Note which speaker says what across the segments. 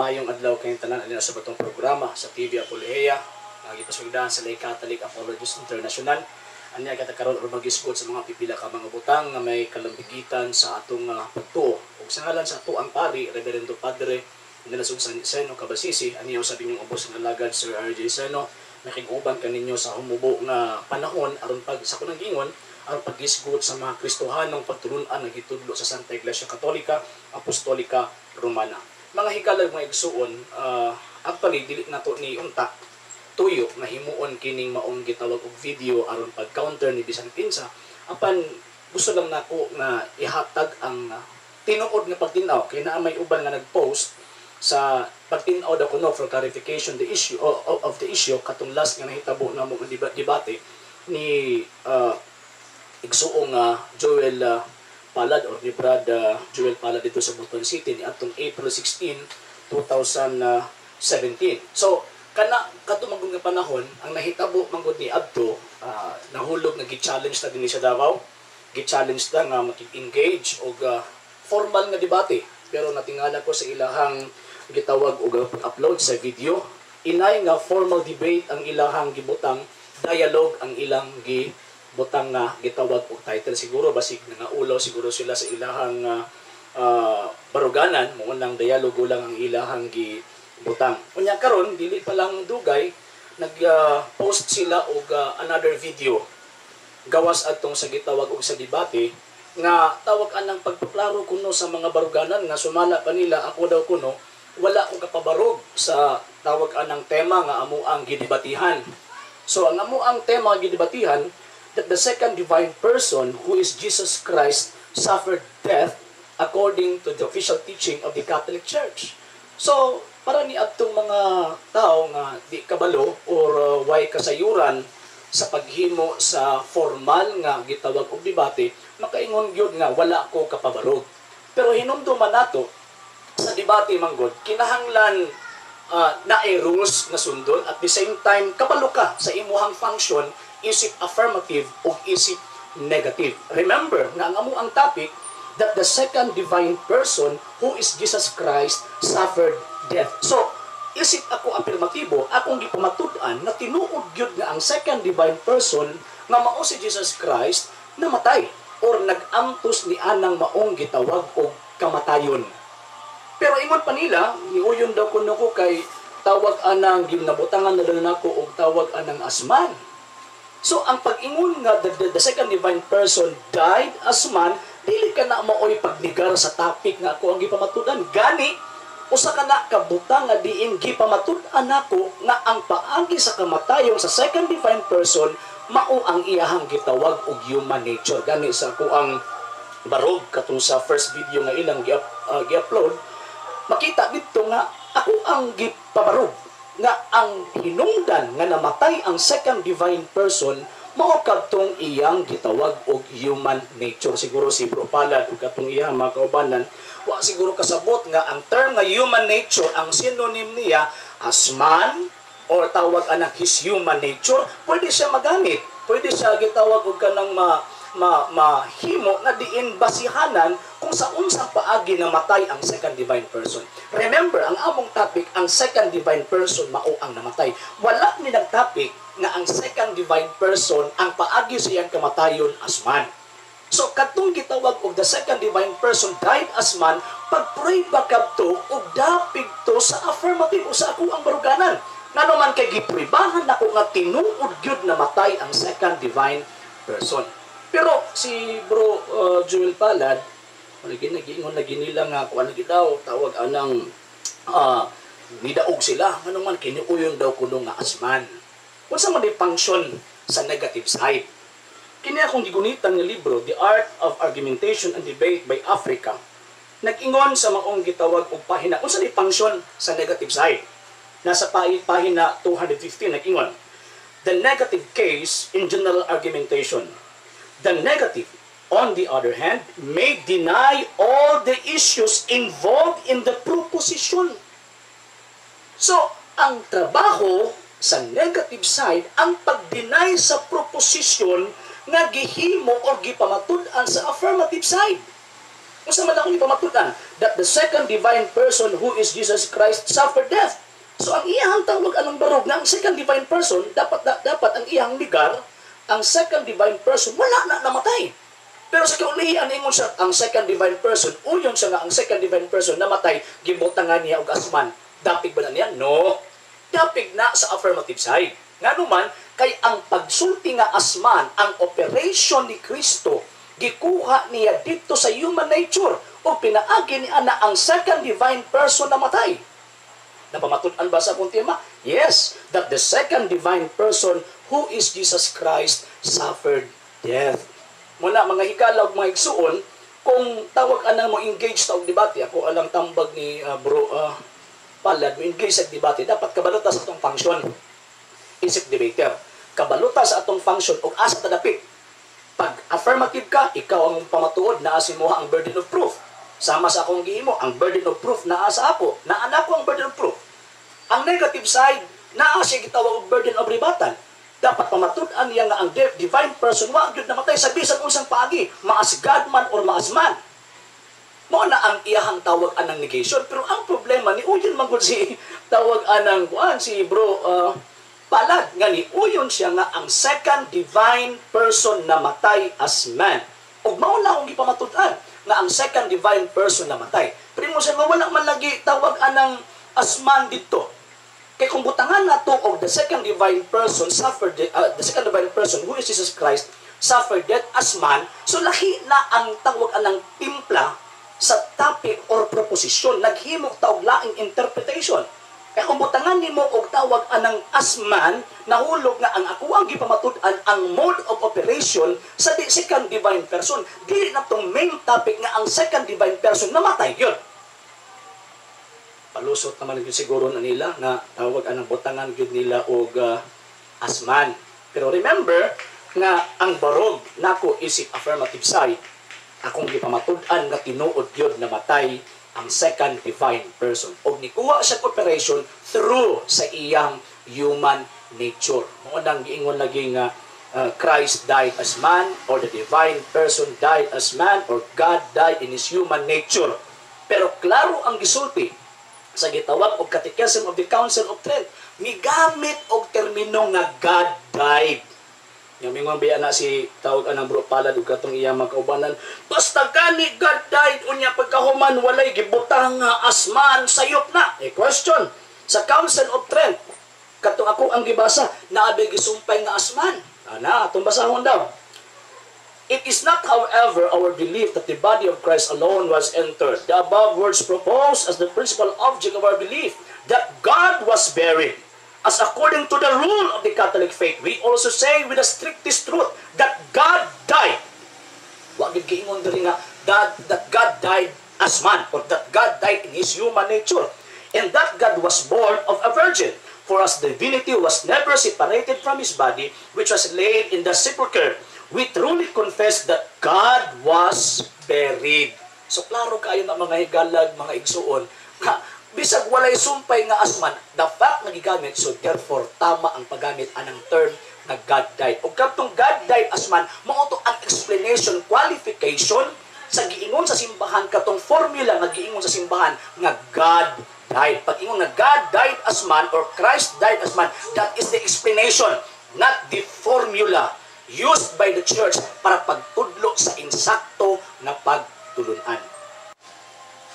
Speaker 1: Mayong adlaw kayong tanan alin sa batong programa sa TV Apolehea nga gipasugdan sa Lay Catholic Apologists International. Anya kita karon or magisgot sa mga pipila ka mga butang nga may kalambigitan sa atong uh, pagtuo. Ug sa ngalan sa ato ang pari Reverendo Padre Nilasog sa Seno Kabasisi, aniyaw sabi niyong ubos ng alagad Sir RJ Seno, nakiguban kaninyo sa humubo nga panahon aron pag sa kunang gingon aron paggisgot sa mga Kristohanong pagtulunan nga gitudlo sa Santa Iglesia Katolika Apostolika Romana. Mga hikalag mga igsuon, uh, actually dili nato ni unta. Tuyo nga himuon kining maong gitawag og video aron pag-counter ni bisan kinsa apan gusto lang nako nga ihatag ang uh, tinuod nga pagtinaw. Kay naa may uban nga nag-post sa pagtinaw daw kuno for clarification the issue of, of the issue katong last nga nahitabo na mo debate ni uh, igsuong uh, Joel uh, Palad or ni Brad uh, Joel Palad dito sa Butuan City ni atong April 16, 2017. So, kana katumagong nga panahon ang nahitabo manggod ni Abdo uh, nahulog nga gi-challenge na dinhi sa Davao. Gi-challenge na nga makig-engage og uh, formal nga debate. Pero natingala ko sa ilahang gitawag og upload sa video. Inay nga formal debate ang ilahang gibutang dialogue ang ilang gi butang nga gitawag og title. Siguro basig nga ulaw siguro sila sa ilahang uh, baruganan. Mo nang dialogo lang ang ilahang gi butang unya karon dili pa lang dugay nag uh, post sila og uh, another video. Gawas adtong sa gitawag og sa debate nga tawag anang pagpaklaro kuno sa mga baruganan nga sumala pa nila ako daw kuno wala ko kapabarog sa tawag anang tema nga amo ang gidebatihan. So ang amo ang tema gidebatihan that the second divine person who is Jesus Christ suffered death according to the official teaching of the Catholic Church. So para ni adtong mga tao nga di kabalo or uh, way kasayuran sa paghimo sa formal nga gitawag og debate makaingon gyud nga wala ko kapabarog. Pero hinumduman nato sa debate manggod kinahanglan uh, na rules nga sundon at the same time kabalo ka sa imuhang function isip affirmative o isip negative remember nga ang amo ang topic that the second divine person who is Jesus Christ suffered death. So, isip ako afirmatibo, akong gipamatud-an na tinuod gyud nga ang second divine person nga mao si Jesus Christ namatay or nag-amtos ni anang maong gitawag og kamatayon. Pero ingon pa nila, niuyon daw kuno ko kay tawag anang ginabutangan na nako og tawag anang asman. So ang pag-ingon nga the, the, the second divine person died as man, dili ka na maoy pagnigar sa topic nga ako ang gipamatudan. Gani, usa ka na kabutang nga diin gipamatud-an nako nga ang paagi sa kamatayon sa second divine person mao ang iyahang gitawag og human nature. Gani sa ako ang barog katong sa first video nga ilang uh, gi-upload, makita dito nga ako ang gipabarog nga ang hinungdan nga namatay ang second divine person mao kadtong iyang gitawag og human nature. Siguro si Bro Palad ug katong iyang mga kaubanan. Wa siguro kasabot nga ang term nga human nature ang synonym niya as man or tawag anak his human nature. Pwede siya magamit. Pwede siya gitawag og kanang ma ma mahimo na diin basihanan kung sa unsang paagi na matay ang second divine person. Remember, ang among topic, ang second divine person mao ang namatay. Wala ni topic nga ang second divine person ang paagi sa iyang kamatayon as man. So katong gitawag og the second divine person died as man, pag-pray ba kadto og dapig to sa affirmative o sa ako ang baruganan. Ngano man kay gipribahan nako nga tinuod gyud na matay ang second divine person. Pero si bro uh, Joel Palad, Malagi nagingon na ginila nga kung ano daw tawag anang uh, nidaog sila ano man kiniuyong daw kuno nga asman. Unsa man di function sa negative side. Kini akong gigunitan nga libro The Art of Argumentation and Debate by Africa. Nag-ingon sa maong gitawag og pahina unsa di function sa negative side. Nasa pahina 215 nag-ingon. The negative case in general argumentation. The negative on the other hand, may deny all the issues involved in the proposition. So, ang trabaho sa negative side, ang pag-deny sa proposition nga gihimo o gipamatud-an sa affirmative side. Kasi man akong ipamatunan that the second divine person who is Jesus Christ suffered death. So ang iyang tawag anong barog na ang second divine person dapat da- dapat ang iyang ligar ang second divine person wala na namatay. Pero sa kaulihan ingon siya ang second divine person uyon siya nga ang second divine person namatay gibutangan niya og asman. Dapig ba na niya? No. Dapig na sa affirmative side. Nga naman, kay ang pagsulti nga asman, ang operation ni Kristo, gikuha niya dito sa human nature o pinaagi niya na ang second divine person na matay. Napamatunan ba sa akong tema? Yes, that the second divine person who is Jesus Christ suffered death. Muna mga higala ug mga igsuon, kung tawag anang mo engage sa debate, ako alang tambag ni uh, bro uh, palad mo engage sa debate, dapat kabaluta atong function. Isip debater. Kabaluta atong function og asa tadapit. Pag affirmative ka, ikaw ang pamatuod na mo ang burden of proof. Sama sa akong gihimo, ang burden of proof naa sa ako. Naa na ko ang burden of proof. Ang negative side, naa siya gitawag og burden of rebuttal. Dapat pamatud-an niya nga ang divine person wa gyud namatay sa bisan unsang paagi, maas God man or maas man. Mo na ang iyahang tawag anang negation, pero ang problema ni uyon man gud si tawag anang kuan si bro uh, palad nga ni uyon siya nga ang second divine person na matay as man. Ug mao na akong gipamatud-an nga ang second divine person na matay. Pero mo siya nga wala man lagi tawag anang asman dito. Kay kung butangan nato og the second divine person suffered de- uh, the second divine person who is Jesus Christ suffered death as man, so lahi na ang tawag anang timpla sa topic or proposition naghimok taog laing interpretation. Kaya kung butangan nimo og tawag anang asman, nahulog nga ang ako ang gipamatud-an ang mode of operation sa di second divine person. Dili na tong main topic nga ang second divine person namatay yun palusot naman yun siguro na nila na tawag anang butangan yun nila og uh, asman. Pero remember nga ang barog nako isip affirmative side akong gipamatud-an nga tinuod yun na matay ang second divine person. Og nikuha siya operation through sa iyang human nature. Mo nang giingon lagi nga uh, Christ died as man or the divine person died as man or God died in his human nature. Pero klaro ang gisulti sa gitawag og Catechism of the Council of Trent migamit og termino nga God died yung mingon biya na si tawag anang bro palad ug katong iya magkaubanan basta gani God died unya pagkahuman walay gibutang nga asman sayop na eh question sa Council of Trent katong ako ang gibasa naabi gisumpay nga asman ana atong basahon daw It is not, however, our belief that the body of Christ alone was entered. The above words propose as the principal object of our belief that God was buried. As according to the rule of the Catholic faith, we also say with the strictest truth that God died. Wag gid giingon diri nga that, that God died as man or that God died in his human nature and that God was born of a virgin. For as divinity was never separated from his body, which was laid in the sepulchre, we truly confess that God was buried. So klaro kayo na mga higalag, mga igsuon, bisag walay sumpay nga asman, the fact nga gigamit, so therefore tama ang paggamit anang term na God died. O katong God died asman, mao to ang explanation, qualification sa giingon sa simbahan katong formula nga giingon sa simbahan nga God died. Pag ingon nga God died as man or Christ died as man, that is the explanation, not the formula used by the church para pagtudlo sa insakto na pagtulunan.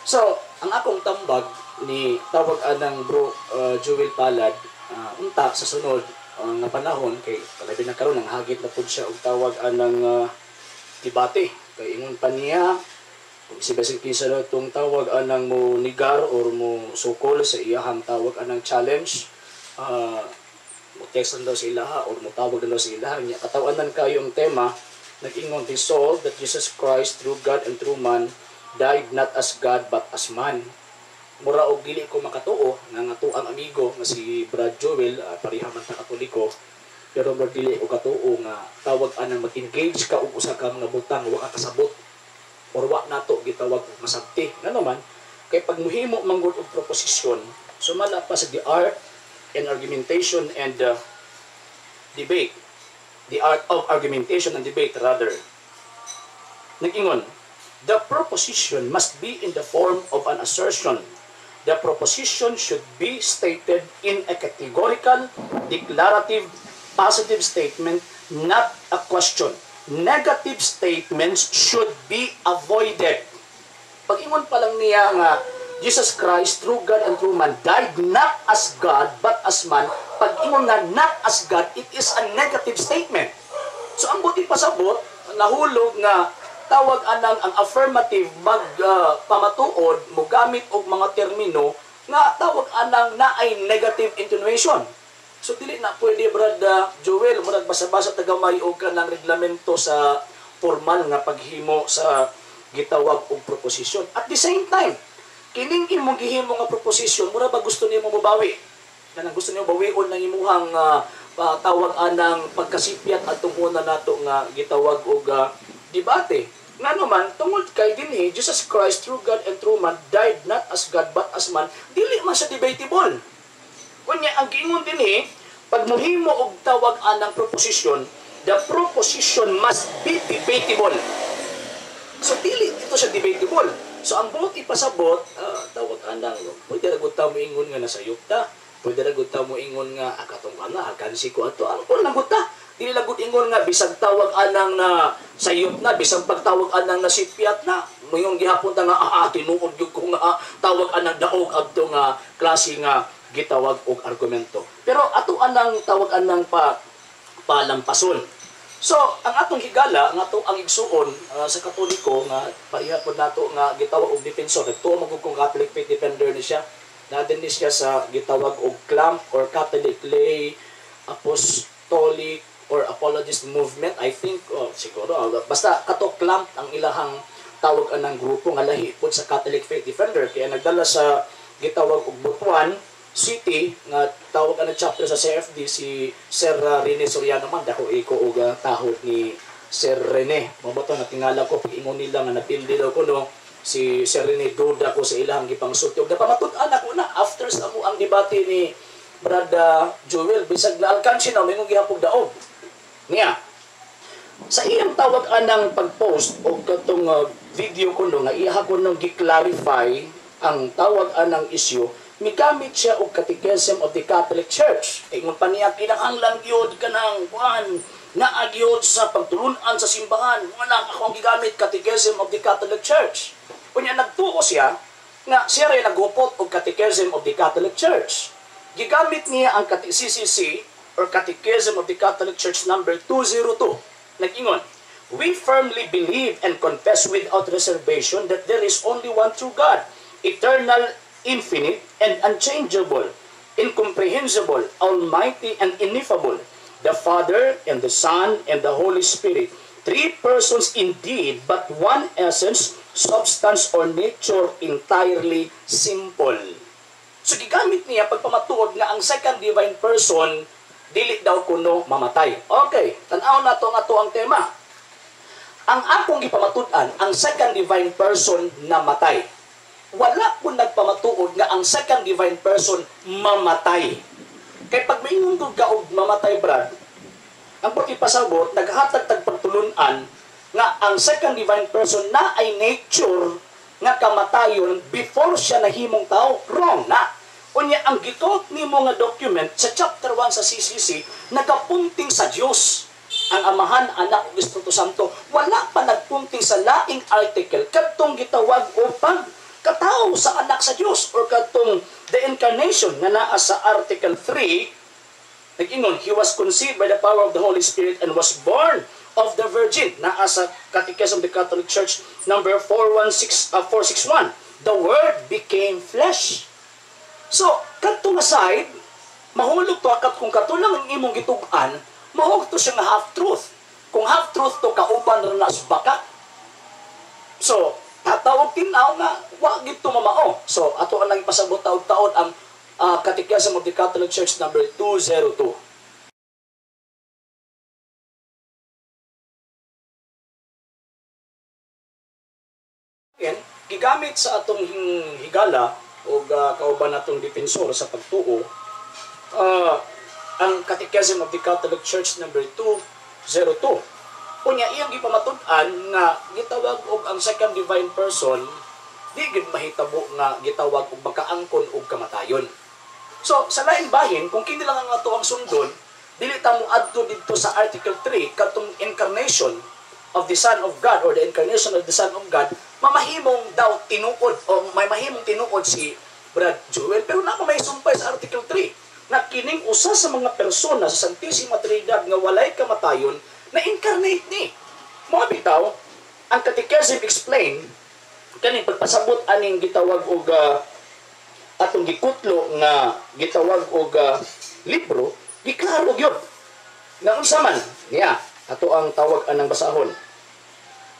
Speaker 1: So, ang akong tambag ni tawag anang bro uh, Jewel Palad uh, unta sa sunod uh, nga panahon kay kalabi na karon ang hagit na pud siya og tawag anang uh, debate. Kay ingon pa niya kung si Basing Kisa na itong tawag anang mo nigar or mo sukol sa iyahang tawag anang challenge uh, mo text daw sa ilaha or mo tawag daw sa ilaha niya. Katawanan kayo ang tema nag-ingon resolve that Jesus Christ through God and through man died not as God but as man mura og dili ko makatuo nga nga ang amigo nga si Brad Joel uh, pareha man ta katoliko. Pero mura dili ko katuo nga tawag anang mag-engage ka og usa ka mga butang wa ka kasabot. Or wa nato gitawag og masabti. Nga naman kay pag muhimo manggod og proposition sumala pa sa the art and argumentation and uh, debate. The art of argumentation and debate rather. Nag-ingon the proposition must be in the form of an assertion. The proposition should be stated in a categorical, declarative, positive statement, not a question. Negative statements should be avoided. Pag-ingon pa lang niya nga, Jesus Christ, true God and true man, died not as God, but as man. Pag-ingon nga, not as God, it is a negative statement. So, ang buti pasabot, nahulog nga tawag anang ang affirmative magpamatuod uh, mo gamit og mga termino nga tawag anang na ay negative intonation. So dili na pwede brad uh, Joel murag basa-basa tagamay og kanang reglamento sa formal nga paghimo sa gitawag og proposition. At the same time, kining imong gihimo nga proposition mura ba gusto nimo mobawi? Kanang gusto nimo bawion nang imuhang uh, uh, tawag anang pagkasipyat atong una nato nga gitawag og uh, debate. Nga naman, tungod kay dinhi, Jesus Christ, true God and true man, died not as God but as man, dili man siya debatable. Kunya, ang giingon dinhi, pag muhimo og tawag anang proposition, the proposition must be debatable. So, dili ito siya debatable. So, ang buot ipasabot, uh, tawag anang, pwede na gud mo ingon nga nasa yukta, pwede na gud mo ingon nga, akatong ana, akansi ko ato, ang kung nagot ta, Dili lagot ingon nga bisag tawag anang na sayop na bisag pagtawag anang na sipyat na moyong gihapon ta nga ah, tinuod gyud ko nga ah, tawag anang daog adto nga klase nga gitawag og argumento. Pero ato anang tawag anang pa palampason. So, ang atong higala, ang ato ang igsuon uh, sa Katoliko nga pareha pod nato nga gitawag og defensor. Nagtuo magud kong Catholic faith defender ni siya. Nadin siya sa gitawag og clamp or Catholic lay apostolic or apologist movement, I think, oh, siguro, ah, basta katoklam ang ilahang tawag ng grupo nga lahi po sa Catholic Faith Defender. Kaya nagdala sa gitawag og Butuan City nga tawag ang chapter sa CFD si Sir Rene Soriano man dako iko og uh, tahod ni Sir Rene. Mabato na tingala ko ingon nila nga napildi daw ko no si Sir Rene duda ko sa ilahang gipangsulti og napamatud-an ako na after sa mo ang debate ni Brad uh, Joel bisag na alkansi na may gihapog daog niya. Sa iyang tawag anang pag-post o katong uh, video ko no, nga iha ko nung gi-clarify ang tawag anang issue, migamit siya og Catechism of the Catholic Church. Ingon pa niya, kinahanglan gyud ka ng kuan, na agyod sa pagtulunan sa simbahan. Wala ako ang gigamit Catechism of the Catholic Church. Kunya nagtuo siya, nga siya rin nagupot og Catechism of the Catholic Church. Gigamit niya ang CCC or Catechism of the Catholic Church number 202. Nag-ingon, We firmly believe and confess without reservation that there is only one true God, eternal, infinite, and unchangeable, incomprehensible, almighty, and ineffable, the Father, and the Son, and the Holy Spirit, three persons indeed, but one essence, substance, or nature entirely simple. So gigamit niya pagpamatuod nga ang second divine person dili daw kuno mamatay. Okay, tanaw na to nga to ang tema. Ang akong gipamatud-an, ang second divine person na matay. Wala ko nagpamatuod nga ang second divine person mamatay. Kay pag maingon ka og mamatay, Brad, ang puti pasabot, naghatag tag pagtulunan nga ang second divine person na ay nature nga kamatayon before siya nahimong tao. Wrong na. Unya, ang gituot ni mo nga document sa chapter 1 sa CCC, nagapunting sa Dios ang Amahan, Anak, ug Espiritu Santo. Wala pa nagpunting sa laing article kadtong gitawag upang katao sa anak sa Dios or kadtong the incarnation nga naa sa article 3 nag-ingon, he was conceived by the power of the Holy Spirit and was born of the Virgin. Naa sa Catechism of the Catholic Church number 416, uh, 461. The Word became flesh So, kadto nga side, mahulog to akat kung katulang ang imong gitugan, mahulog to siya nga half-truth. Kung half-truth to, kauban rin na baka. So, tatawag tinaw nga, wag gito mamao. So, ato ang nang pasabot taon-taon ang uh, Catechism of the Catholic Church number 202. Gigamit sa atong higala o uh, kauban natong defensor sa pagtuo uh, ang Catechism of the Catholic Church number 202 Unya iyang gipamatud-an nga gitawag og ang second divine person di gid mahitabo nga gitawag og makaangkon og kamatayon. So sa lain bahin kung kini lang ang ato ang sundon dili ta mo adto didto sa article 3 katong incarnation of the Son of God or the incarnation of the Son of God mamahimong daw tinuod o may mahimong tinuod si Brad Joel pero na may sumpay sa article 3 na kining usa sa mga persona sa Santissima Trinidad nga walay kamatayon na incarnate ni. Mo bitaw ang Catechism explain kaning pagpasabot aning gitawag og uh, atong gikutlo nga gitawag og uh, libro giklaro gyud. Na unsa man niya ato ang tawag anang basahon.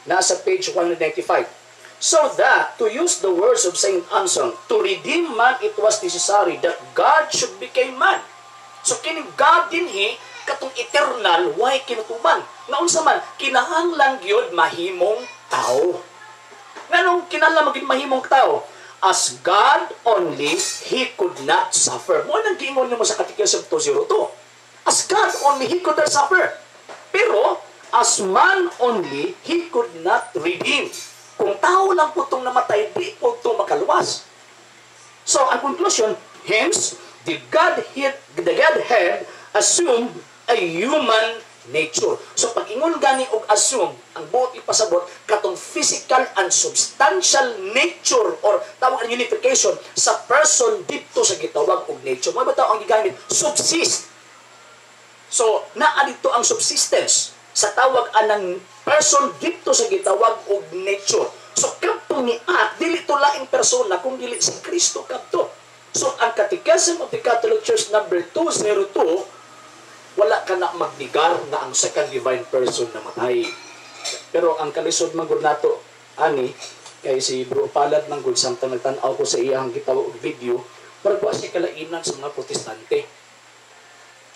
Speaker 1: Nasa page 195 so that to use the words of Saint Anselm to redeem man it was necessary that God should become man so kining God dinhi katong eternal why kinutuban nga unsa man kinahanglan gyud mahimong tao Nganong kinala maging mahimong tao? As God only, He could not suffer. Mo nang giingon mo sa Catechism 202. As God only, He could not suffer. Pero, as man only, He could not redeem. Kung tao lang po itong namatay, di po itong makaluwas. So, ang conclusion, hence, the Godhead, the Godhead assumed a human nature. So pag ingon gani og assume ang buot ipasabot katong physical and substantial nature or tawag ang unification sa person dito sa gitawag og nature. Mo ba ang gigamit subsist. So naa dito ang subsistence sa tawag anang person dito sa gitawag og nature. So kadto ni at dili to laing persona kung dili si Kristo kadto. So ang Catechism of the Catholic Church number 202 wala ka na magdigar na ang second divine person na matay. Pero ang kalisod man gud nato ani kay si Bro Palad man gud samtang nagtan-aw ko sa iyang gitaw video para ko si kalainan sa mga protestante.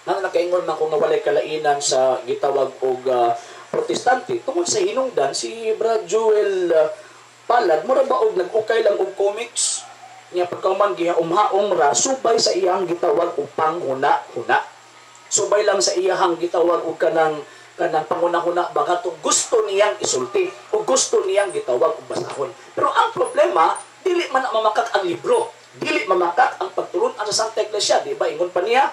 Speaker 1: Nang nakaingon man ko nga walay kalainan sa gitawag og uh, protestante tungod sa hinungdan si Brad Joel uh, Palad mura ba og nag-ukay lang og comics niya pagkaman gihaumhaom ra subay sa iyang gitawag og panghuna-huna subay lang sa iyahang gitawag og kanang kanang pangunahuna baka to gusto niyang isulti o gusto niyang gitawag og basahon. Pero ang problema, dili man na mamakak ang libro. Dili mamakak ang pagturon sa Santa Iglesia, di ba? Ingon pa niya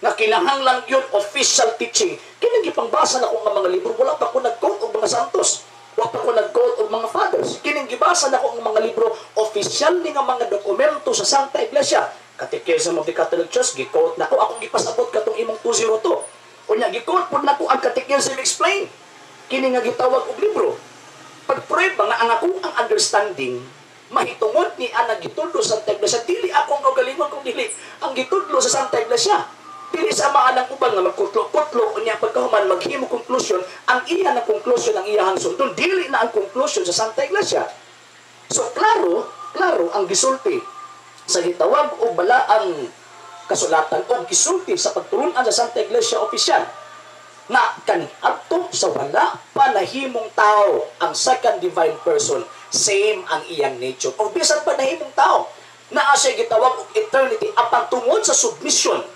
Speaker 1: nga kinahanglan yun official teaching. Kini gipangbasa na ko nga mga libro, wala pa ko nag-quote og mga santos. Wala pa ko nag-quote og mga fathers. Kining gibasa na ko ang mga libro, official ni nga mga dokumento sa Santa Iglesia Catechism of the Catholic Church, gikot na ko. Akong gipasabot katong imong 202. Unya, gikot po na ko ang Catechism explain. Kini nga gitawag og libro. Pag-pray ba nga ang akong ang understanding, mahitungod ni ana gitudlo sa Santa Iglesia, dili akong kaugalingon kung dili ang gitudlo sa Santa Iglesia. Dili sa mga nang uban nga magkutlo-kutlo unya pagkahuman maghimo conclusion, ang iya na conclusion ang iyahang sundon, dili na ang conclusion sa Santa Iglesia. So klaro, klaro ang gisulti sa gitawag o balaang kasulatan o gisulti sa pagtulunan sa Santa Iglesia Oficial na kaniadto sa wala panahimong tao ang second divine person same ang iyang nature o bisan panahimong tao na siya gitawag og eternity apan tungod sa submission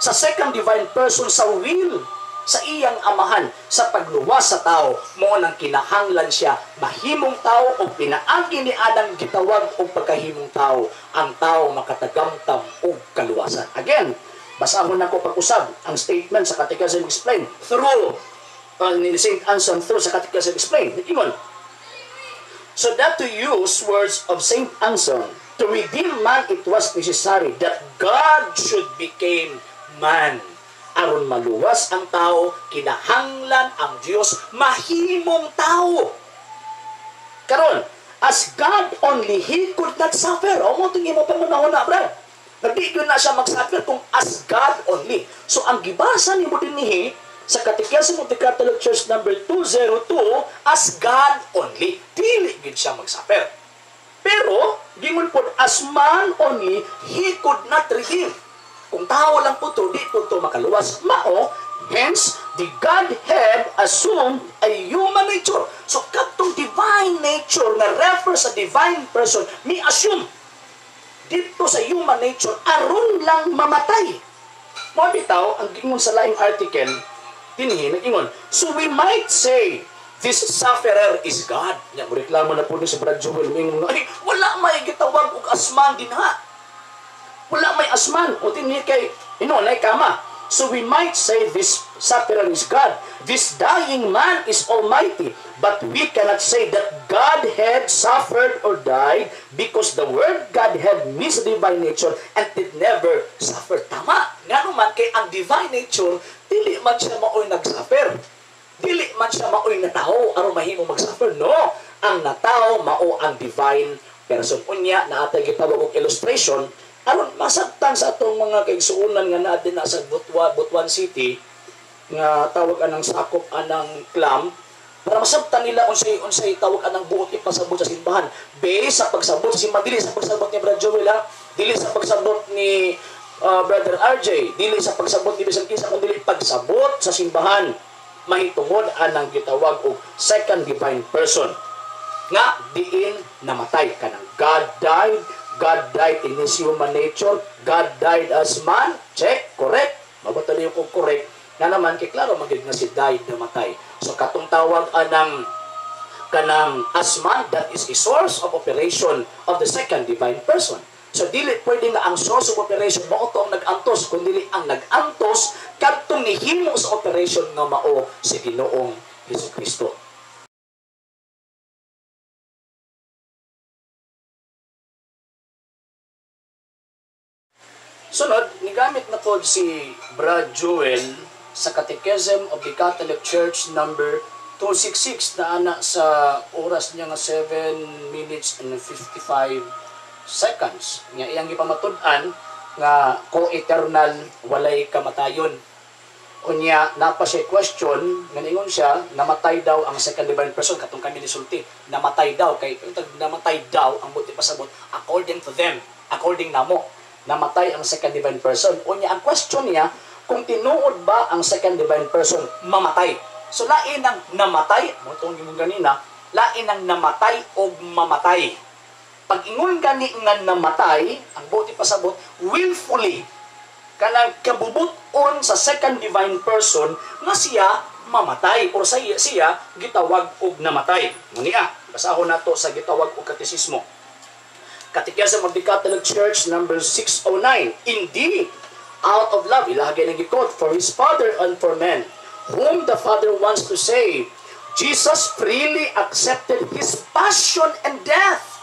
Speaker 1: sa second divine person sa will sa iyang amahan sa pagluwas sa tao mo nang kinahanglan siya mahimong tao o pinaagi ni Adang gitawag o pagkahimong tao ang tao makatagamtam o kaluwasan again basahon nako pag-usab ang statement sa Catechism Explain through uh, ni St. Anselm through sa Catechism Explain ingon so that to use words of St. Anselm to redeem man it was necessary that God should became man aron maluwas ang tao, kinahanglan ang Dios mahimong tao. Karon, as God only, He could not suffer. O mo itong imo pangunahon na, brad. Yun na siya mag-suffer kung as God only. So, ang gibasa ni mo sa Catechism of the Catholic Church number 202, as God only, dili gid siya mag-suffer. Pero, gingon po, as man only, He could not redeem. Kung tao lang po to, di po to makaluwas. Mao, hence, the Godhead assumed a human nature. So, katong divine nature na refer sa divine person, mi assume dito sa human nature, aron lang mamatay. Mo bitaw, ang gingon sa laing article, Dinhi nag-ingon. So we might say this sufferer is God. Mo reklamo na po ni si Brad Joel ay wala may gitawag og asman din ha. Wala may asman o dinhi kay ino nay kama. So we might say this sufferer is God. This dying man is almighty. But we cannot say that Godhead suffered or died because the word Godhead means divine nature and it never suffered. Tama. Nga naman kay ang divine nature, dili man siya maoy nagsuffer. Dili man siya maoy na tao aron mahimo magsuffer. No. Ang natao mao ang divine person. Unya na atay gitawag og illustration aron masabtan sa atong mga kaigsuonan nga naa din sa Butwa, Butuan City nga tawag anang sakop anang clam para masabtan nila unsay unsay tawag anang buot ipasabot sa simbahan. Based sa pagsabot sa simbahan dili sa pagsabot ni Brother Joel ha? Dili sa pagsabot ni uh, Brother RJ dili sa pagsabot ni Bisan Kisa kundi pagsabot sa simbahan. Mahitungod anang gitawag og second divine person. Nga diin namatay kanang God died God died in His human nature. God died as man. Check. Correct. Mabatali kung correct. Na naman, kay klaro magiging nga si died na matay. So, katong tawag anang kanang as man, that is a source of operation of the second divine person. So, dili pwede nga ang source of operation mao to ang nag-antos, kundi ang nag-antos kadtong nihimo sa operation nga mao si Ginoong Hesus Kristo. Sunod, nigamit na po si Brad Joel sa Catechism of the Catholic Church number 266 na ana sa oras niya nga 7 minutes and 55 seconds. Nga iyang ipamatud-an nga co-eternal walay kamatayon. Unya, napa siya question, nga ningon siya, namatay daw ang second divine person, katong kami nisulti, namatay daw, kay namatay daw ang buti pasabot, according to them, according namo namatay ang second divine person. Unya, ang question niya, kung tinuod ba ang second divine person mamatay? So, lain ang namatay, mo itong yung ganina, lain ang namatay o mamatay. Pag ingon gani nga namatay, ang buti pasabot, willfully, kanang kabubuton sa second divine person nga siya mamatay or siya, siya gitawag og namatay. Muniya, basahon nato sa gitawag og katisismo. The Catholic Church, number 609. Indeed, out of love, ilagay ng gikot, for His Father and for men, whom the Father wants to save, Jesus freely accepted His passion and death.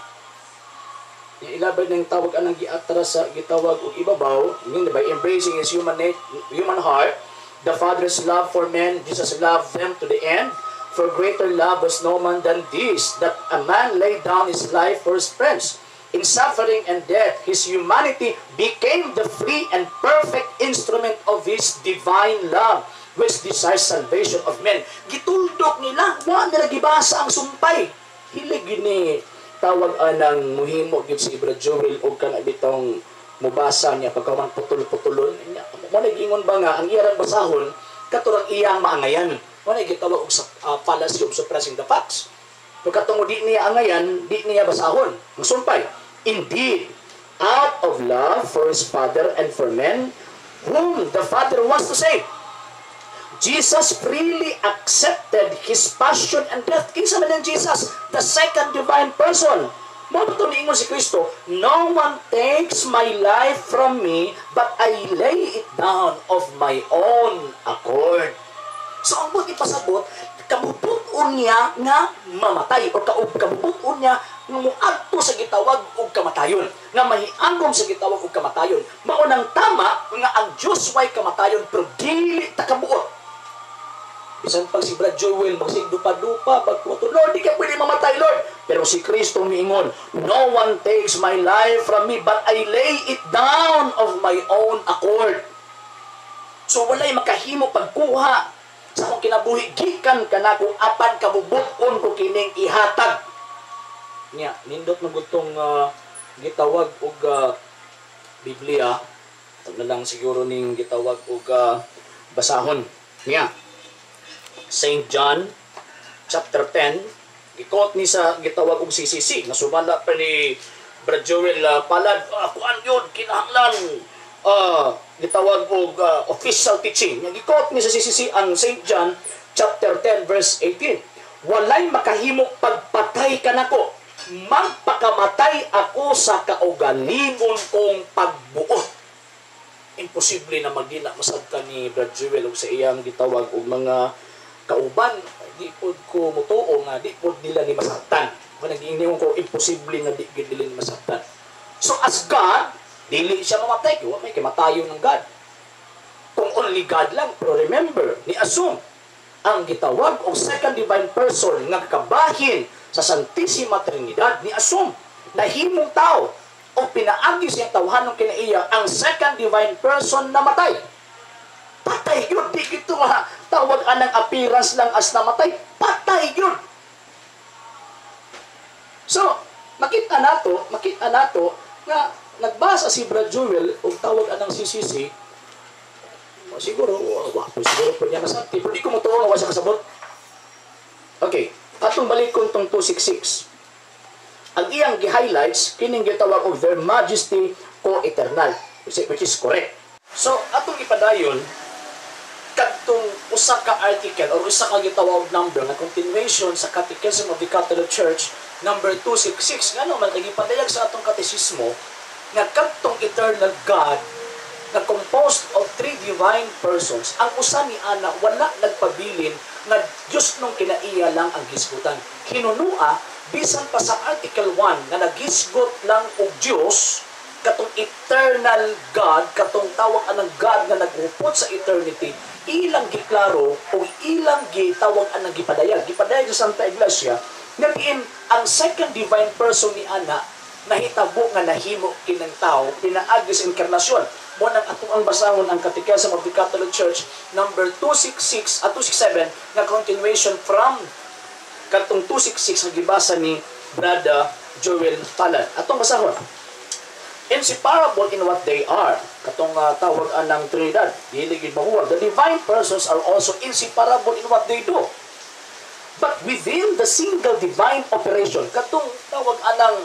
Speaker 1: Ilabay ng tawag anang giatra sa gitawag og ibabaw, by embracing His human, human heart, the Father's love for men, Jesus loved them to the end, for greater love was no man than this, that a man lay down his life for his friends. In suffering and death, his humanity became the free and perfect instrument of his divine love, which desires salvation of men. Gituldok nila, wa nila gibasa ang sumpay. Hilig gini tawag anang muhimo gid si Ibra Joel o kana bitong mubasa niya pagkaman putol-putulon. Mo ingon ba nga ang iyang basahon katurang iyang maangayan. Mo gitawag og uh, fallacy of suppressing the facts. Pagkatong di niya angayan, di niya basahon. Ang sumpay. Indeed, out of love for his Father and for men, whom the Father wants to save, Jesus freely accepted his passion and death. Kinsa man Jesus, the second divine person. Mo to niingon si Kristo, No one takes my life from me, but I lay it down of my own accord. So ang buti pasabot, kabubuton niya nga mamatay o kabubuton niya nga muadto sa gitawag og kamatayon nga mahiangom sa gitawag og kamatayon. Mao nang tama nga ang Dios way kamatayon pero dili ta kabuot bisan pag si Brad Joel magsigdupa-dupa pagkuto Lord di ka pwede mamatay Lord. Pero si Kristo miingon no one takes my life from me but I lay it down of my own accord. So walay makahimo pagkuha sa akong kinabuhi gikan kanako apan kabubuton ko kining ihatag. Niya nindot mo gutong uh, gitawag og uh, Biblia. Ito na lang siguro ning gitawag og uh, basahon. Niya Saint John chapter 10 gikot ni sa gitawag og CCC nasumala pa ni Brad Joel uh, palad ako uh, yun kinahanglan uh, gitawag og uh, official teaching. Yang gikot ni sa CCC ang St. John chapter 10 verse 18. Walay makahimo pagpatay kanako. Magpakamatay ako sa kaugalingon kong pagbuot. Imposible na magdina masabtan ni Brad Jewel og sa iyang gitawag og mga kauban di pod ko mutuo nga di pod nila ni masabtan. Kung nag-iingon ko imposible nga di gid nila ni masabtan. So as God, dili siya mamatay kaya may kimatayo ng God. Kung only God lang, pero remember, ni assume ang gitawag og second divine person nga kabahin sa Santissima Trinidad ni assume na himong tao o pinaagi siyang tawhanong kinaiya ang second divine person na matay. Patay yun. Di ito nga tawag anang appearance lang as namatay. Patay yun. So, makita nato, makita nato nga nagbasa si Brad Jewel o tawag anang CCC o, siguro, wa ko siguro po niya masakti. Pero di ko mutuwa nga siya kasabot. Okay, atong balik kong tong 266. Ang iyang gi-highlights, kining gitawag og their majesty co-eternal, which is correct. So, atong ipadayon, kadtong usa ka article or usa ka gitawag number na continuation sa Catechism of the Catholic Church number 266 ngano man kay gipadayag sa atong katesismo nga kadtong eternal God na composed of three divine persons ang usa ni ana wala nagpabilin nga Dios nung kinaiya lang ang gisgutan hinunua bisan pa sa article 1 nga nagisgot lang og Dios katong eternal God, katong tawag anang God nga nagupot sa eternity, ilang giklaro o ilang gitawag anang gipadayag. Gipadayag sa Santa Iglesia, nagin ang second divine person ni Ana, nahitabo nga nahimo kinang tao, pinaagi sa inkarnasyon. Mo nang atong ang basahon ang Catechism of the Catholic Church, number 266 at 267, na continuation from katong 266 nga gibasa ni Brother Joel Palad. Atong basahon inseparable in what they are. Katong uh, tawag anang Trinidad, diligid mahuwag. The divine persons are also inseparable in what they do. But within the single divine operation, katong tawag anang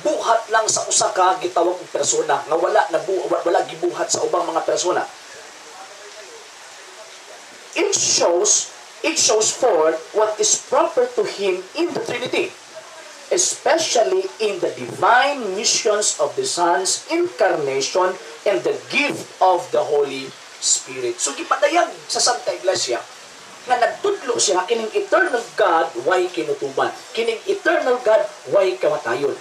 Speaker 1: buhat lang sa usa ka gitawag og persona nga wala na bu wala gibuhat sa ubang mga persona. It shows it shows forth what is proper to him in the Trinity especially in the divine missions of the Son's incarnation and the gift of the Holy Spirit. So, gipadayag sa Santa Iglesia na nagtudlo siya kining eternal God why kinutuban. Kining eternal God why kamatayon.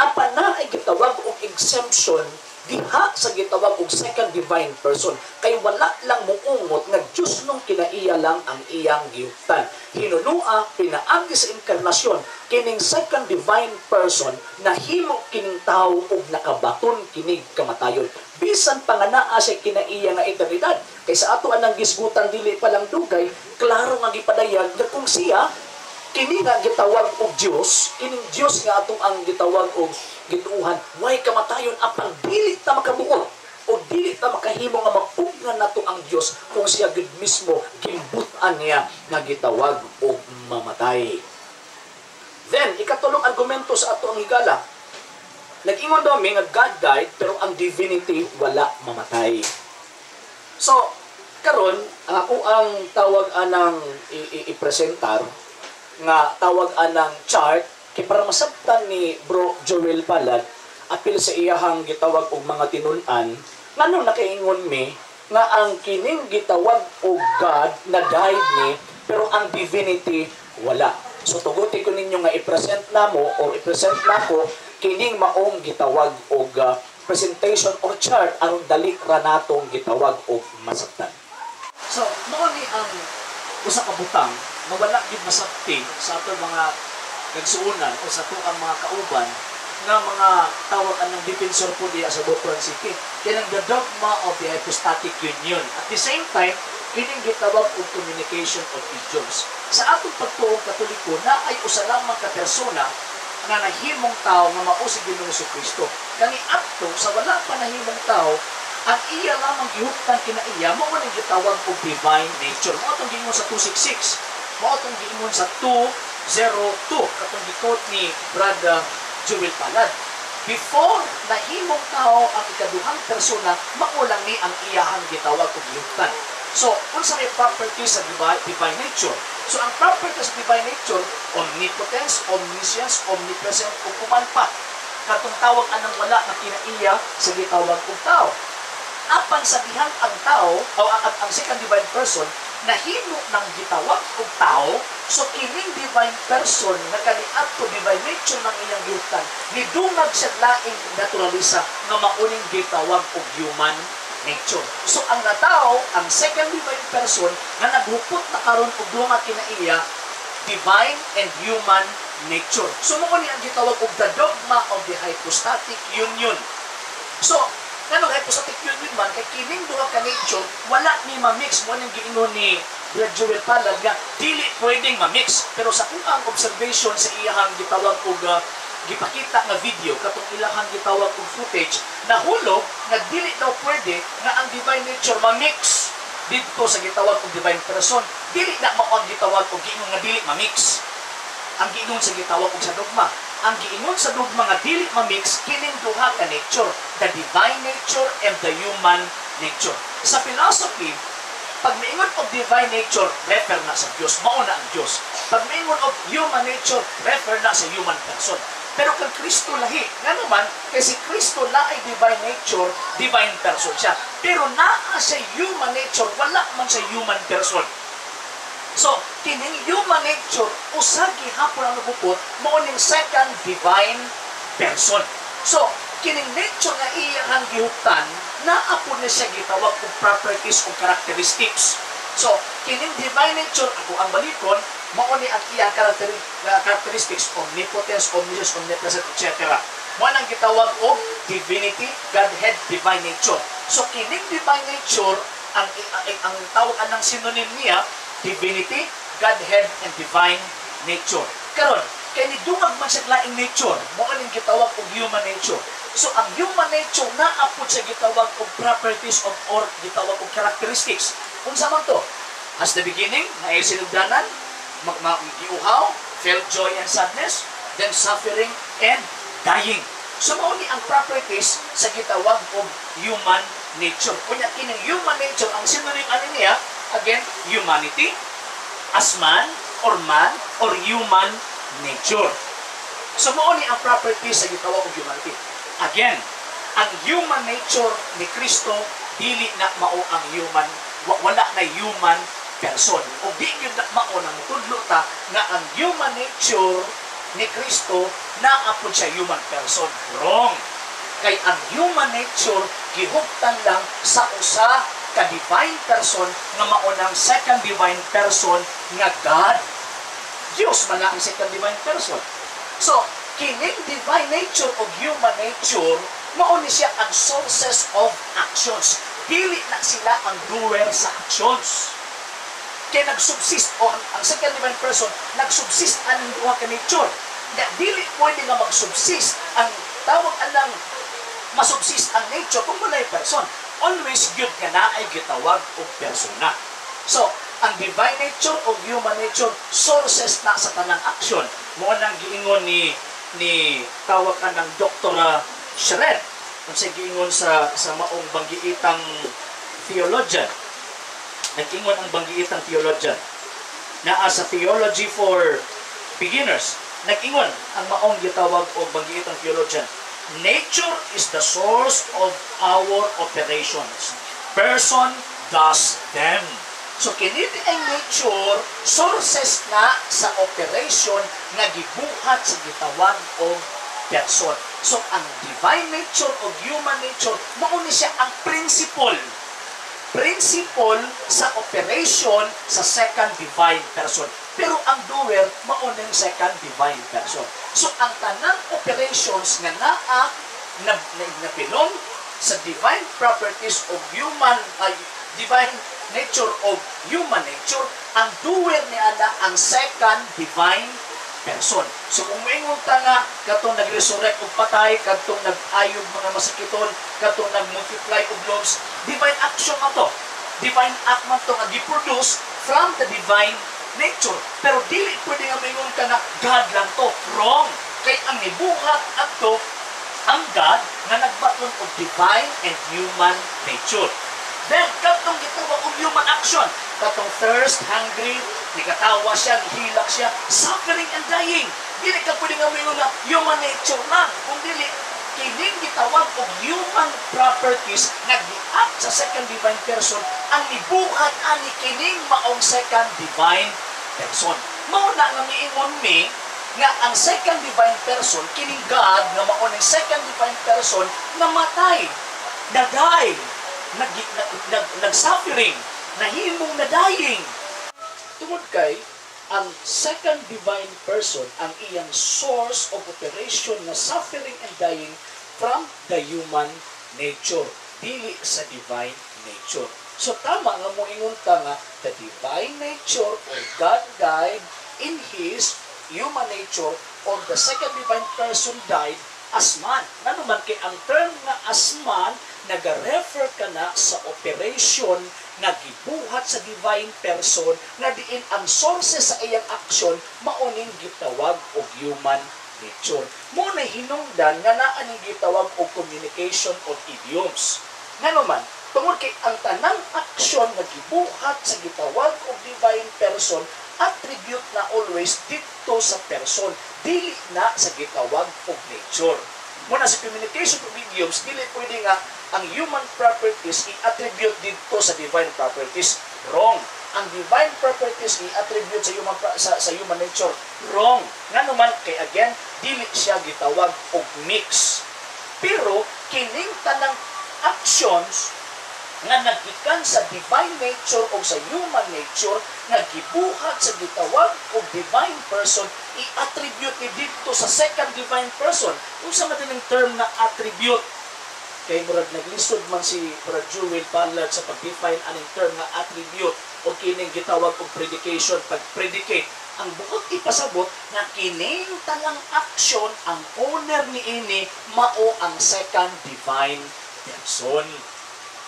Speaker 1: Apa na ay gitawag og exemption diha sa gitawag og second divine person? Kay wala lang muungot nga Dios nung kinaiya lang ang iyang giutan hinunua pinaagi sa inkarnasyon kining second divine person na himo kining tao og nakabaton kinig kamatayon. Bisan pa nga naa sa kinaiya nga eternidad kay sa ato anang gisgutan dili pa lang dugay klaro nga gipadayag nga kung siya kini nga gitawag og Dios kining Dios nga atong ang gitawag og gituuhan way kamatayon apang dili ta makabuo o dili ta makahimo nga mapugnan nato ang Dios kung siya gid mismo gimbutan niya nga gitawag og mamatay. Then ikatulong argumento sa ato ang higala. Nag-ingon daw nga God died pero ang divinity wala mamatay. So karon ako ang tawag anang i-presentar nga tawag anang chart kay para masabtan ni Bro Joel Palad apil sa iyahang gitawag og mga tinun-an ngano nakaingon mi nga ang kining gitawag og God na died ni pero ang divinity wala. So tuguti ko ninyo nga i-present namo o i-present nako kining maong gitawag og uh, presentation or chart ang dali ra natong gitawag og masabtan so mao ni ang usa ka butang na wala gid masakti sa ato mga nagsuunan o sa tuang mga kauban nga mga tawag anong defensor po diya sa Botron City. Kinang the dogma of the hypostatic union. At the same time, kining gitawag og communication of idioms. Sa atong pagtuong katoliko na ay usa lamang ka persona nga nahimong tao nga mao si Ginoong Kristo. Kani adto sa wala pa nahimong tao ang iya lamang gihuptan kina iya mao man gitawag og divine nature. Mao tong sa 266. Mao tong giingon sa 202 katong gikot ni Brad Joel Palad. before nahimong tao ang ikaduhang persona, maulang ni ang iyahang gitawag og gihutan. So, unsa may properties sa divine, divine nature? So, ang properties sa divine nature, omnipotence, omniscience, omnipresent, ug kuman pa. Katong tawag anang wala na kinaiya sa gitawag og tao. Apan sabihan ang tao, o ang, ang second divine person, nahimo ng gitawag og tao, so kining divine person nga kaniadto to divine nature ng iyang gihutan, nidungag sa laing naturalisa nga mauning gitawag og human nature. So ang natao, ang second divine person nga naghupot na karon og duha kinaiya, divine and human nature. So mo ni ang gitawag og the dogma of the hypostatic union. So, kanong hypostatic union man, kay kining duha ka nature, wala ni ma-mix. Mo ning giingon ni Brad Joel Palad nga dili pwedeng ma-mix. Pero sa kung ang observation sa iyahang gitawag og uh, gipakita nga video katong ilahang gitawag og footage nahulog nga dili daw pwede nga ang divine nature ma-mix dito sa gitawag og divine person. Dili na mao ang gitawag og giingon nga dili ma-mix. Ang giingon sa gitawag og sa dogma ang giingon sa dogma nga dili ma-mix kining duha ka nature the divine nature and the human nature sa philosophy pag miingon og divine nature, refer na sa Dios, mao na ang Dios. Pag miingon og human nature, refer na sa human person. Pero kang Kristo lahi, nga naman, kay si Kristo na ay divine nature, divine person siya. Pero naa sa human nature, wala man sa human person. So, kining human nature, usagi hapon ang nagupot, mao ning second divine person. So, kining nature nga iyang gihuptan, naapon na siya gitawag og properties o characteristics. So, kining divine nature, ako ang balikon, mao ni ang iyang characteri- characteristics, omnipotence, omniscience, omnipresent, etc. Mo nang gitawag og divinity, Godhead, divine nature. So, kining divine nature, ang, ang, ang tawag anang synonym niya, divinity, Godhead, and divine nature. Karon, kay ni dungag man sa laing nature, mo ning gitawag og human nature. So ang human nature naapod sa gitawag og properties of or gitawag og characteristics. Unsa man to? As the beginning, na sinugdanan, mag, mag, giuhaw, felt joy and sadness, then suffering and dying. So mao ni ang properties sa gitawag og human nature. Kunya kining human nature ang synonym ani niya again humanity as man or man or human nature. So mao ni ang properties sa gitawag og humanity. Again, ang human nature ni Kristo dili na mao ang human wa- wala na human person. O di yun na mao nang tudlo ta nga ang human nature ni Kristo naapod siya human person. Wrong. Kay ang human nature gihuptan lang sa usa ka divine person nga mao nang second divine person nga God. Diyos man ang second divine person. So, kining divine nature o human nature, mao ni siya ang sources of actions. Dili na sila ang doer sa actions. Kaya nagsubsist, o ang, ang second divine person, nagsubsist ang duha ka nature. Na dili pwede nga magsubsist ang tawag anang masubsist ang nature kung walay person. Always good nga na ay gitawag og persona. So, ang divine nature o human nature sources na sa tanang action. Mo nang giingon ni ni tawag ka ng Dr. Shred kung sa giingon sa sa maong banggiitang theologian. Nag-ingon ang banggiitang theologian na sa theology for beginners. Nag-ingon ang maong gitawag o banggiitang theologian. Nature is the source of our operations. Person does them. So kini ay nature sources na sa operation nga gibuhat sa gitawag og person. So ang divine nature o human nature mao ni siya ang principle principle sa operation sa second divine person. Pero ang doer, maunang second divine person. So, ang tanang operations nga naa na, na, na belong sa divine properties of human, ay, divine nature of human nature, ang doer ni Ana ang second divine person. So kung maingon ta nga katong nag-resurrect og patay, katong nag-ayog mga masakiton, katong nag-multiply og loaves, divine action man to. Divine act man to nga gi-produce from the divine nature. Pero dili pwede nga maingon ka na God lang to. Wrong. Kay ang nibuhat adto ang God nga nagbaton og divine and human nature. Then, katong gitawag og human action, katong thirst, hungry, nikatawa siya, hilak siya, suffering and dying. Dili ka pwede nga mo nga human nature lang, kung dili kining gitawag og human properties nga giact sa second divine person ang nibuhat ani kining maong second divine person. Mao na nga miingon mi nga ang second divine person kining God nga mao ning second divine person namatay, naday, nag, nag, nag, nag-suffering, nahimong na dying. Tungod kay ang second divine person ang iyang source of operation na suffering and dying from the human nature dili sa divine nature so tama nga mo ingon ta nga the divine nature or God died in His human nature or the second divine person died as man. Nga naman kay ang term nga as man nagarefer ka na sa operation na gibuhat sa divine person na diin ang sources sa iyang aksyon mauning gitawag og human nature. Mo na hinungdan nga naa ning gitawag og communication of idioms. Nga naman, tungod kay ang tanang aksyon nga gibuhat sa gitawag og divine person attribute na always dito sa person, dili na sa gitawag og nature. Muna sa communication of idioms, dili pwede nga ang human properties i-attribute dito sa divine properties. Wrong. Ang divine properties i-attribute sa human sa, sa human nature. Wrong. Nga naman kay again, dili siya gitawag og mix. Pero kining tanang actions nga naggikan sa divine nature o sa human nature nga gibuhat sa gitawag o divine person i-attribute ni dito sa second divine person unsa man dining term na attribute kay murag naglisod man si Brad Jewel Palad sa pag-define aning term nga attribute o kining gitawag og predication pag predicate ang bukod ipasabot na kining tanang action ang owner ni ini mao ang second divine person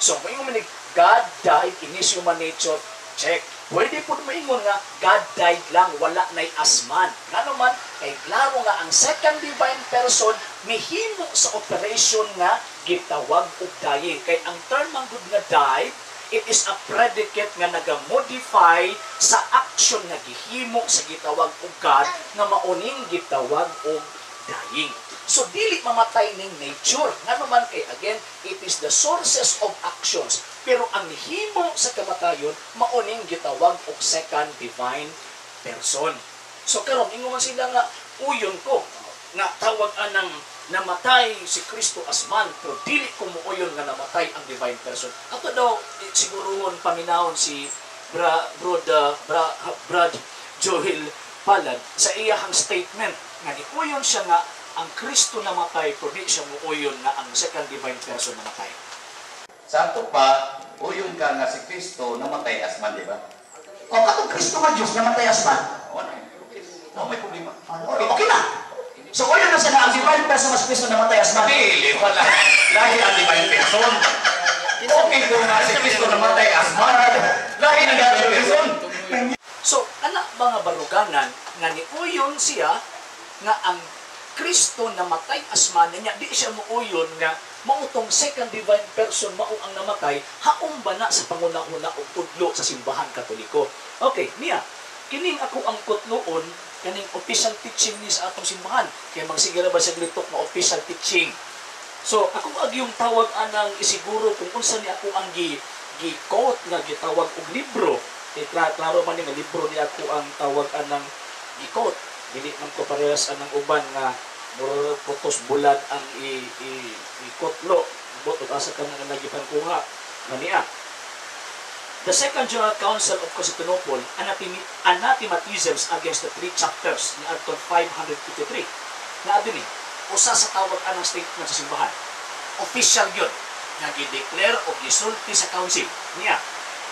Speaker 1: So, maingon man ni God died in His human nature, check. Pwede po maingon nga, God died lang, wala na'y asman. Nga naman, kay klaro nga ang second divine person, mihimo sa operation nga, gitawag og dying. Kay ang term ang good nga died, it is a predicate nga naga-modify sa action nga gihimo sa gitawag og God, nga mauning gitawag og dying. So, dili mamatay ning nature. Nga naman kay, again, it is the sources of actions. Pero ang himo sa kamatayon, mauning gitawag og second divine person. So, karon ingon sila nga, uyon ko, nga tawag anang namatay si Kristo as man, pero dili ko muuyon nga namatay ang divine person. Ato daw, eh, siguruhon paminahon si Bra, Brod, uh, Bra, Brad Joel Palad sa iyahang statement nga giuyon siya nga ang Kristo namatay pero di siya muuyon na ang second divine person namatay.
Speaker 2: Santo pa, uyon ka nga si Kristo namatay as man, di ba?
Speaker 3: O katong Kristo nga Diyos namatay as man.
Speaker 2: O, ano yun? No, may problema.
Speaker 3: Okay, okay na. So kung yun na siya na ang divine person mas Kristo namatay as man.
Speaker 2: Dili, wala. Lahi ang divine person. Okay ko nga si Kristo namatay as man. Lahi ang divine person.
Speaker 1: So, anak mga baruganan nga niuyon siya nga ang Kristo namatay as man niya di siya muuyon nga mautong second divine person mao ang namatay haom ba na sa panguna-una og tudlo sa simbahan katoliko okay niya kining ako ang kutloon kaning official teaching ni sa atong simbahan kay magsigara ba sa glitok nga official teaching So, ako ag yung tawag anang isiguro kung unsa ni ako ang gi gi quote nga gitawag og libro. Eh, kla- klaro man ni nga libro ni ako ang tawag anang gi. Dili man ko parehas anang uban nga muro putos bulad ang i i, i kotlo. Bot asa ka nga nagipan kuha. Mania. The Second General Council of Constantinople anathematisms against the three chapters ni Arton 553. Na adini, usa sa tawag anang statement sa simbahan. Official yun. Nga gi-declare o gisulti sa council. Niya,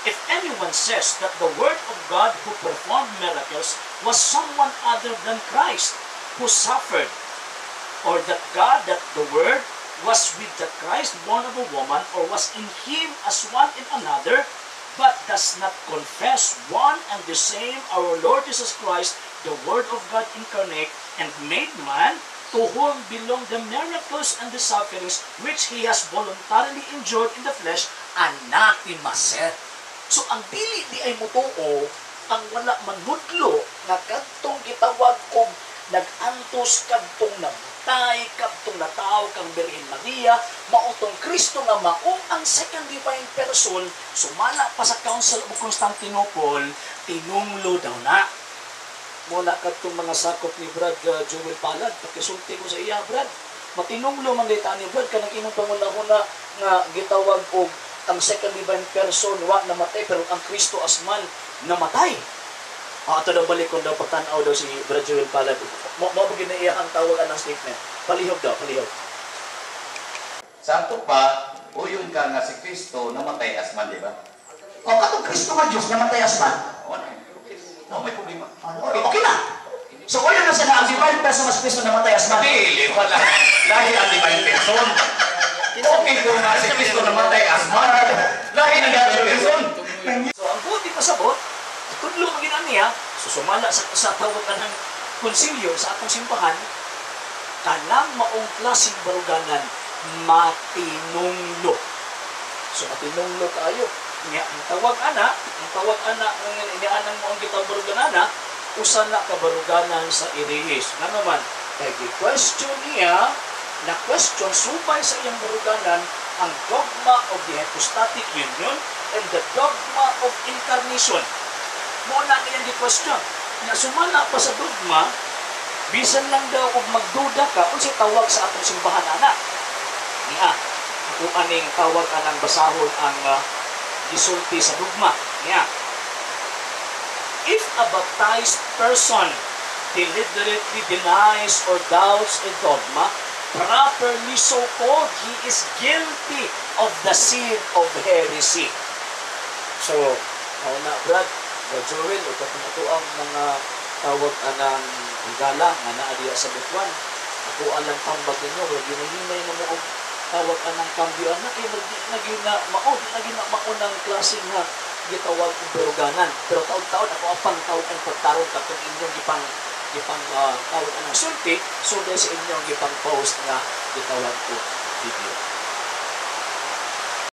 Speaker 1: if anyone says that the word of God who performed miracles was someone other than Christ who suffered, or that God, that the word was with the Christ born of a woman, or was in him as one in another, but does not confess one and the same our Lord Jesus Christ, the Word of God incarnate and made man, to whom belong the miracles and the sufferings which he has voluntarily endured in the flesh, anatimaset. So ang dili di ay mutuo, ang wala manudlo nga kadtong gitawag kog nagantos kadtong namatay kadtong nataw kang Birhen Maria mautong Kristo nga mao ang second divine person sumala pa sa Council of Constantinople tinunglo daw na. Muna kadtong mga sakop ni Brad uh, Joel Palad pakisulti ko sa iya Brad. Matinunglo man dita ni Brad kanang imong panguna-una nga gitawag og ang second divine person wa namatay pero ang Kristo as man namatay Ah, ato daw balik kung daw pagtanaw daw si Brad Joel Palad mo mo bagay na iya ang tawagan ng statement palihog daw palihog
Speaker 2: Santo pa, uyon ka nga si Kristo namatay asman, di ba?
Speaker 4: O katong Kristo nga Diyos namatay asman.
Speaker 2: O, ano? O, may problema.
Speaker 4: Okay, okay na. So kung yun na sana ang divine person mas Kristo namatay asman.
Speaker 2: Dili, wala. Lahi ang divine person. Okay ko nga si Kristo namatay asman. Lahi ng divine person.
Speaker 1: So ang buti pasabot, tudlo ang ginaan niya, susumala sa, sa tawag ka ng konsilyo sa atong simbahan, kanang maong klaseng baruganan, matinunglo. So matinunglo tayo. Nga, ang tawag ana, ang tawag ana, ang inianan mo ang gitawag baruganan usa na kabaruganan sa irihis. Nga naman, kay question niya, na question subay sa iyang baruganan ang dogma of the hypostatic union and the dogma of incarnation. Mo na kayang di question. Na sumala pa sa dogma, bisan lang daw kung magduda ka, unsay tawag sa atong simbahan ana. Niya, kung aning tawag anang basahon ang uh, gisulti sa dogma. Niya, if a baptized person deliberately denies or doubts a dogma, properly so called, he is guilty of the sin of heresy. So, ako na, Brad, Brad Joel, o katong ato ang mga tawag anang higala nga naa diya sa Butuan. Ako alang tambag ninyo, wag ginahinay na mo og tawag anang kambyo anak, kay wag di na gina mao, di na mao ng klase nga gitawag og beruganan. Pero taon-taon ako apang tawag ang pagtaron katong inyong gipang gipang uh, tawag anang sulti, so sa inyong gipang post nga gitawag ko video.